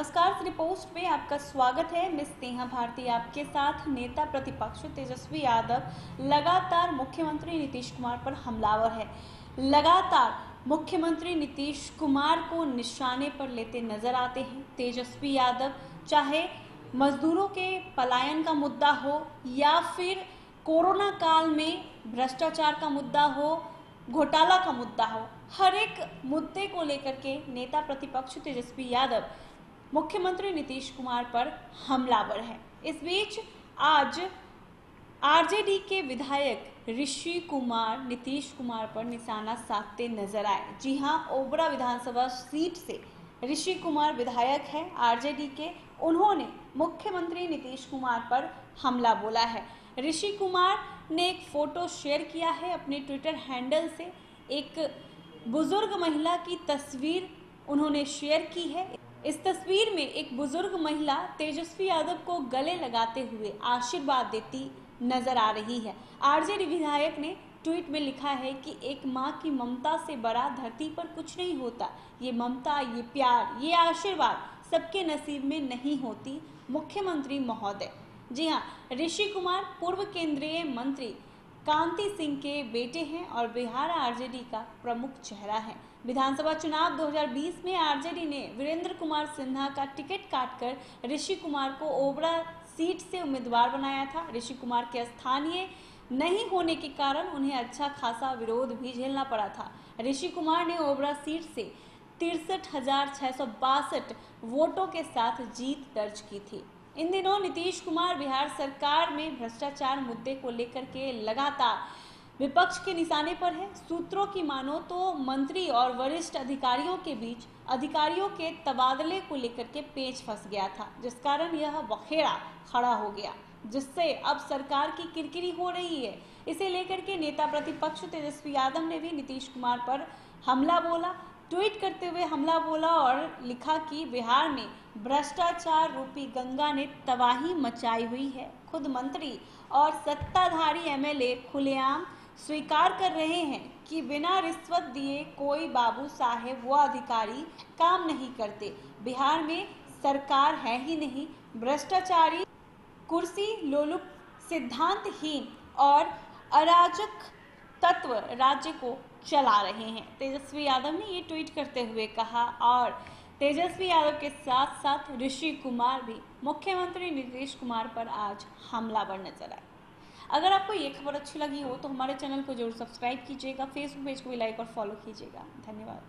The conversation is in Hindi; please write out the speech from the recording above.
नमस्कार श्री पोस्ट में आपका स्वागत है। मैं स्नेहा भारती, आपके साथ नेता प्रतिपक्ष तेजस्वी यादव, लगातार मुख्यमंत्री नीतीश कुमार पर हमलावर है। लगातार मुख्यमंत्री नीतीश कुमार को निशाने पर लेते नज़र आते हैं। तेजस्वी यादव, चाहे मजदूरों के पलायन का मुद्दा हो या फिर कोरोना काल में भ्रष्टाचार का मुद्दा हो, घोटाला का मुद्दा हो, हर एक मुद्दे को लेकर के नेता प्रतिपक्ष तेजस्वी यादव मुख्यमंत्री नीतीश कुमार पर हमलावर है। इस बीच आज आरजेडी के विधायक ऋषि कुमार, नीतीश कुमार पर निशाना साधते नज़र आए। जी हाँ, ओबरा विधानसभा सीट से ऋषि कुमार विधायक हैं आरजेडी के। उन्होंने मुख्यमंत्री नीतीश कुमार पर हमला बोला है। ऋषि कुमार ने एक फ़ोटो शेयर किया है अपने ट्विटर हैंडल से। एक बुज़ुर्ग महिला की तस्वीर उन्होंने शेयर की है। इस तस्वीर में एक बुज़ुर्ग महिला तेजस्वी यादव को गले लगाते हुए आशीर्वाद देती नज़र आ रही है। आरजेडी विधायक ने ट्वीट में लिखा है कि एक माँ की ममता से बड़ा धरती पर कुछ नहीं होता। ये ममता, ये प्यार, ये आशीर्वाद सबके नसीब में नहीं होती, मुख्यमंत्री महोदय। जी हाँ ऋषि कुमार, पूर्व केंद्रीय मंत्री कांति सिंह के बेटे हैं और बिहार आरजेडी का प्रमुख चेहरा है। विधानसभा चुनाव 2020 में आरजेडी ने वीरेंद्र कुमार सिन्हा का टिकट काटकर ऋषि कुमार को ओबरा सीट से उम्मीदवार बनाया था। ऋषि कुमार के स्थानीय नहीं होने के कारण उन्हें अच्छा खासा विरोध भी झेलना पड़ा था। ऋषि कुमार ने ओबरा सीट से तिरसठ वोटों के साथ जीत दर्ज की थी। इन दिनों नीतीश कुमार बिहार सरकार में भ्रष्टाचार मुद्दे को लेकर के लगातार विपक्ष के निशाने पर है। सूत्रों की मानो तो मंत्री और वरिष्ठ अधिकारियों के बीच, अधिकारियों के तबादले को लेकर के पेच फंस गया था, जिस कारण यह बखेड़ा खड़ा हो गया, जिससे अब सरकार की किरकिरी हो रही है। इसे लेकर के नेता प्रतिपक्ष तेजस्वी यादव ने भी नीतीश कुमार पर हमला बोला। ट्वीट करते हुए हमला बोला और लिखा कि बिहार में भ्रष्टाचार रूपी गंगा ने तबाही मचाई हुई है। खुद मंत्री और सत्ताधारी एमएलए खुलेआम स्वीकार कर रहे हैं कि बिना रिश्वत दिए कोई बाबू साहेब व अधिकारी काम नहीं करते। बिहार में सरकार है ही नहीं। भ्रष्टाचारी, कुर्सी, लोलुप, सिद्धांतहीन और अराजक तत्व राज्य को चला रहे हैं। तेजस्वी यादव ने ये ट्वीट करते हुए कहा, और तेजस्वी यादव के साथ साथ ऋषि कुमार भी मुख्यमंत्री नीतीश कुमार पर आज हमलावर नज़र आए। अगर आपको ये खबर अच्छी लगी हो तो हमारे चैनल को ज़रूर सब्सक्राइब कीजिएगा, फेसबुक पेज को भी लाइक और फॉलो कीजिएगा। धन्यवाद।